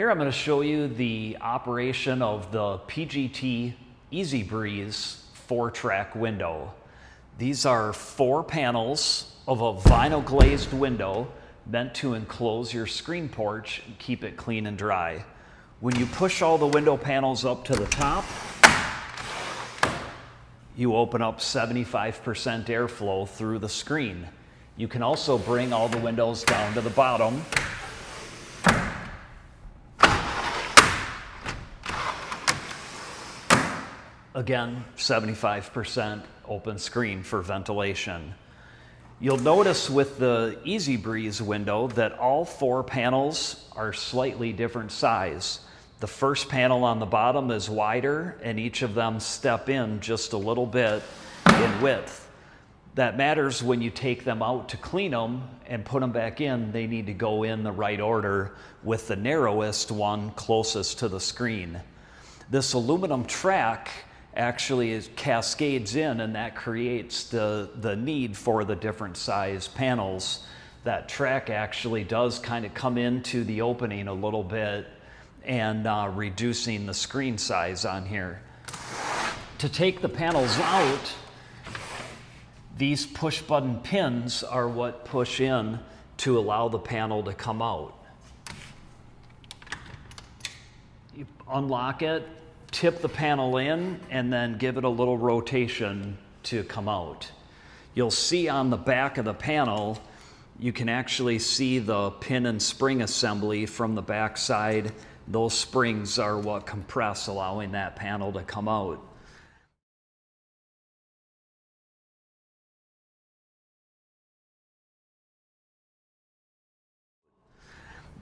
Here I'm going to show you the operation of the PGT EzeBreeze four track window. These are four panels of a vinyl glazed window meant to enclose your screen porch and keep it clean and dry. When you push all the window panels up to the top, you open up 75% airflow through the screen. You can also bring all the windows down to the bottom Again, 75% open screen for ventilation. You'll notice with the EzeBreeze window that all four panels are slightly different size. The first panel on the bottom is wider and each of them step in just a little bit in width. That matters when you take them out to clean them and put them back in, they need to go in the right order with the narrowest one closest to the screen. This aluminum track actually is, cascades in and that creates the, the need for the different size panels. That track actually does kind of come into the opening a little bit and uh, reducing the screen size on here. To take the panels out, these push button pins are what push in to allow the panel to come out. You unlock it, tip the panel in and then give it a little rotation to come out. You'll see on the back of the panel, you can actually see the pin and spring assembly from the back side. Those springs are what compress, allowing that panel to come out.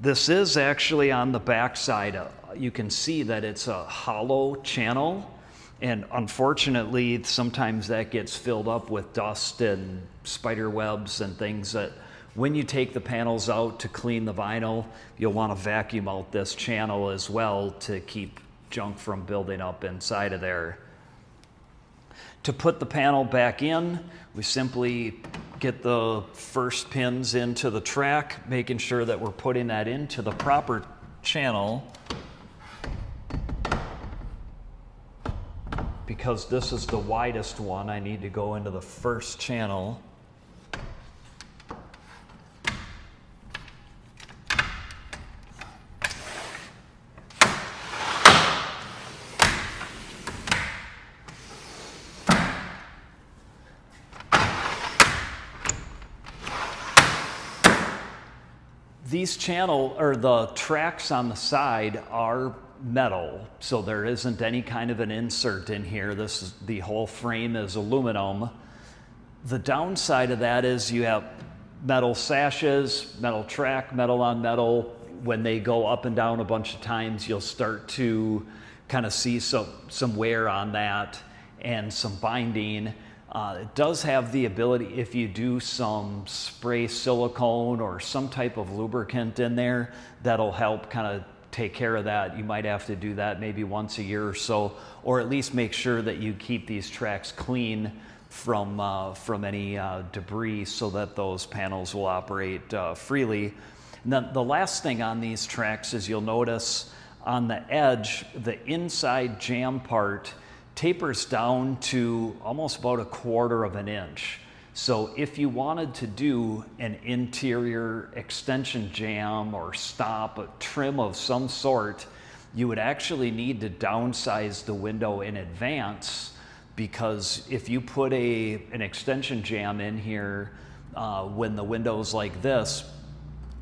This is actually on the back side. Uh, you can see that it's a hollow channel. And unfortunately, sometimes that gets filled up with dust and spider webs and things that when you take the panels out to clean the vinyl, you'll want to vacuum out this channel as well to keep junk from building up inside of there. To put the panel back in, we simply get the first pins into the track, making sure that we're putting that into the proper channel. Because this is the widest one, I need to go into the first channel. These channel or the tracks on the side are metal, so there isn't any kind of an insert in here. This is, the whole frame is aluminum. The downside of that is you have metal sashes, metal track, metal on metal. When they go up and down a bunch of times, you'll start to kind of see some, some wear on that and some binding. Uh, it does have the ability, if you do some spray silicone or some type of lubricant in there, that'll help kind of take care of that. You might have to do that maybe once a year or so, or at least make sure that you keep these tracks clean from, uh, from any uh, debris so that those panels will operate uh, freely. And then the last thing on these tracks is you'll notice on the edge, the inside jamb part tapers down to almost about a quarter of an inch. So if you wanted to do an interior extension jamb or stop, a trim of some sort, you would actually need to downsize the window in advance because if you put a, an extension jamb in here uh, when the window's like this,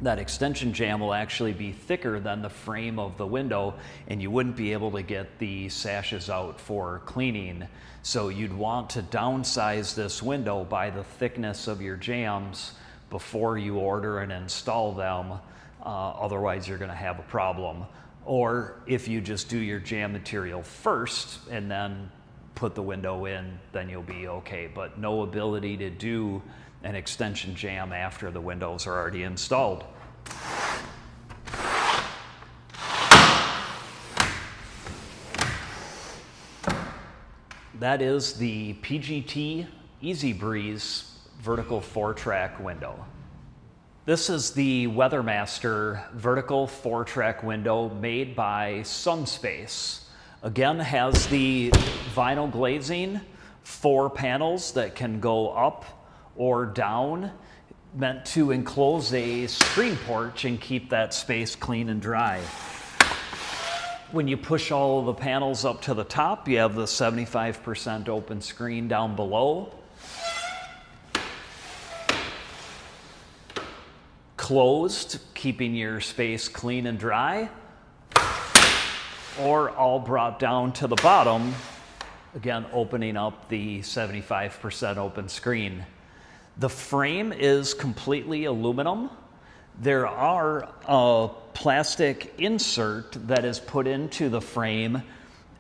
that extension jamb will actually be thicker than the frame of the window and you wouldn't be able to get the sashes out for cleaning. So you'd want to downsize this window by the thickness of your jambs before you order and install them. Uh, otherwise you're gonna have a problem. Or if you just do your jamb material first and then put the window in, then you'll be okay. But no ability to do an extension jamb after the windows are already installed. That is the PGT EzeBreeze vertical four track window. This is the Weathermaster vertical four track window made by Sunspace. Again, has the vinyl glazing, four panels that can go up or down, meant to enclose a screen porch and keep that space clean and dry. When you push all of the panels up to the top, you have the 75% open screen down below. closed, keeping your space clean and dry, or all brought down to the bottom, again, opening up the 75% open screen. The frame is completely aluminum. There are a plastic insert that is put into the frame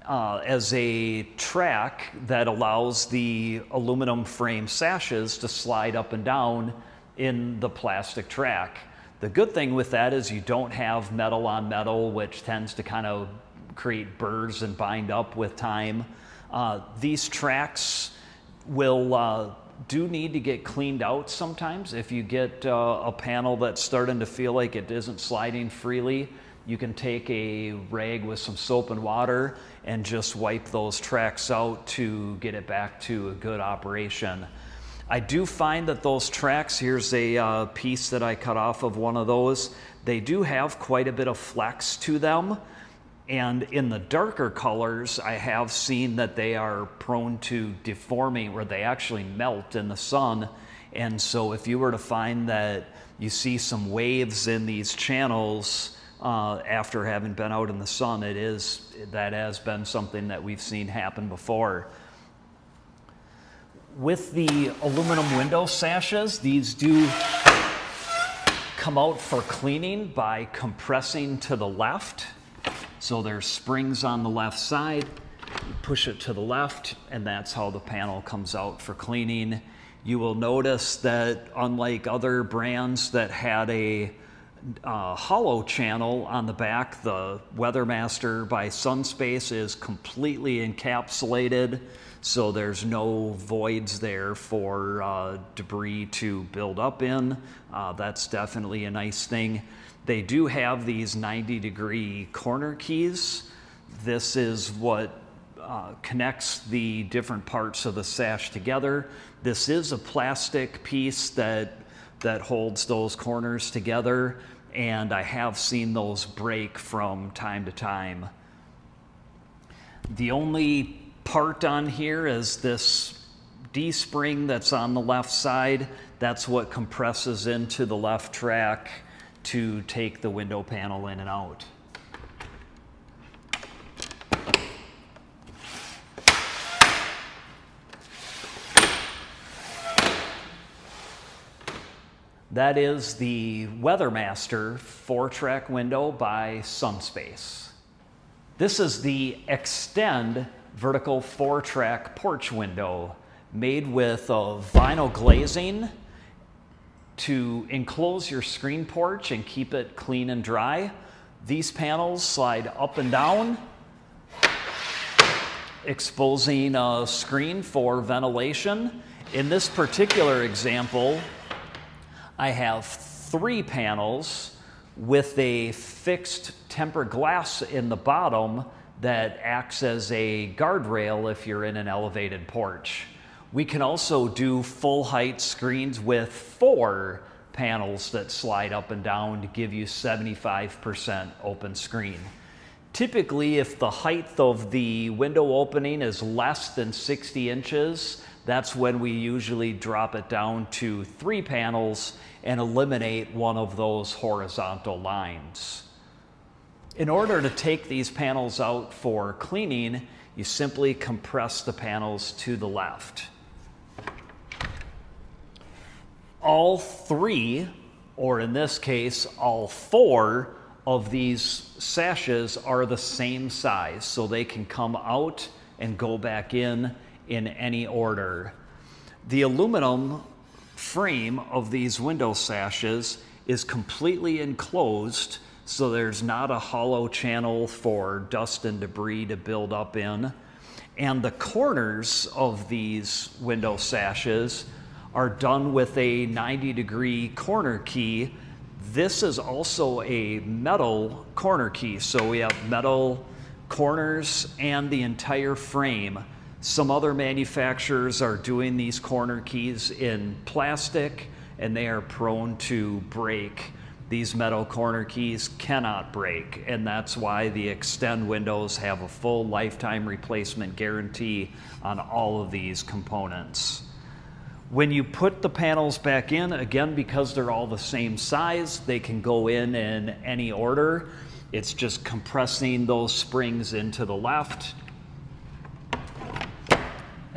uh, as a track that allows the aluminum frame sashes to slide up and down in the plastic track. The good thing with that is you don't have metal on metal, which tends to kind of create burrs and bind up with time. Uh, these tracks will uh, do need to get cleaned out sometimes. If you get uh, a panel that's starting to feel like it isn't sliding freely, you can take a rag with some soap and water and just wipe those tracks out to get it back to a good operation. I do find that those tracks, here's a uh, piece that I cut off of one of those, they do have quite a bit of flex to them. And in the darker colors, I have seen that they are prone to deforming where they actually melt in the sun. And so if you were to find that you see some waves in these channels uh, after having been out in the sun, it is, that has been something that we've seen happen before. With the aluminum window sashes, these do come out for cleaning by compressing to the left. So there's springs on the left side, you push it to the left, and that's how the panel comes out for cleaning. You will notice that unlike other brands that had a uh, hollow channel on the back, the Weathermaster by Sunspace is completely encapsulated so there's no voids there for uh, debris to build up in. Uh, that's definitely a nice thing. They do have these 90 degree corner keys. This is what uh, connects the different parts of the sash together. This is a plastic piece that, that holds those corners together, and I have seen those break from time to time. The only part on here is this D-spring that's on the left side. That's what compresses into the left track to take the window panel in and out. That is the Weathermaster four-track window by Sunspace. This is the Xtend vertical four track porch window made with a vinyl glazing to enclose your screen porch and keep it clean and dry. These panels slide up and down, exposing a screen for ventilation. In this particular example, I have three panels with a fixed tempered glass in the bottom that acts as a guardrail if you're in an elevated porch. We can also do full height screens with four panels that slide up and down to give you 75% open screen. Typically, if the height of the window opening is less than 60 inches, that's when we usually drop it down to three panels and eliminate one of those horizontal lines. In order to take these panels out for cleaning, you simply compress the panels to the left. All three, or in this case, all four of these sashes are the same size, so they can come out and go back in in any order. The aluminum frame of these window sashes is completely enclosed so there's not a hollow channel for dust and debris to build up in. And the corners of these window sashes are done with a 90 degree corner key. This is also a metal corner key. So we have metal corners and the entire frame. Some other manufacturers are doing these corner keys in plastic and they are prone to break. These metal corner keys cannot break, and that's why the Xtend windows have a full lifetime replacement guarantee on all of these components. When you put the panels back in, again, because they're all the same size, they can go in in any order. It's just compressing those springs into the left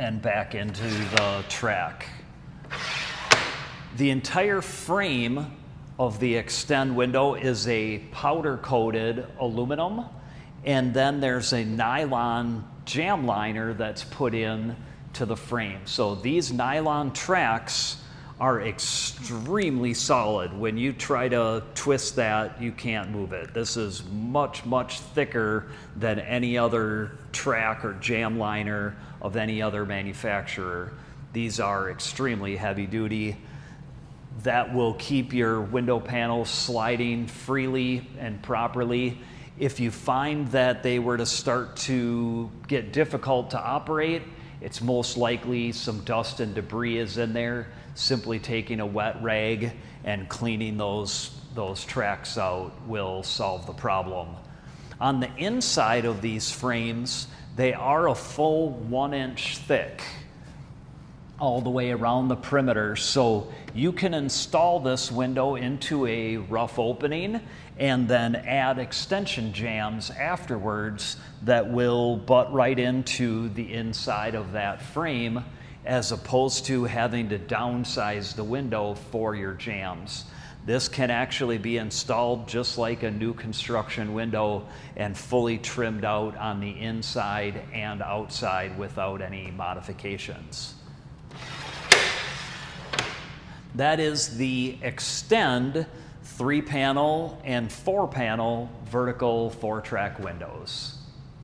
and back into the track. The entire frame of the Xtend window is a powder coated aluminum, and then there's a nylon jamb liner that's put in to the frame. So these nylon tracks are extremely solid. When you try to twist that, you can't move it. This is much, much thicker than any other track or jamb liner of any other manufacturer. These are extremely heavy duty. That will keep your window panels sliding freely and properly. If you find that they were to start to get difficult to operate, it's most likely some dust and debris is in there. Simply taking a wet rag and cleaning those, those tracks out will solve the problem. On the inside of these frames, they are a full one inch thick all the way around the perimeter. So you can install this window into a rough opening and then add extension jambs afterwards that will butt right into the inside of that frame as opposed to having to downsize the window for your jambs. This can actually be installed just like a new construction window and fully trimmed out on the inside and outside without any modifications. That is the Xtend three panel and four panel vertical four track windows.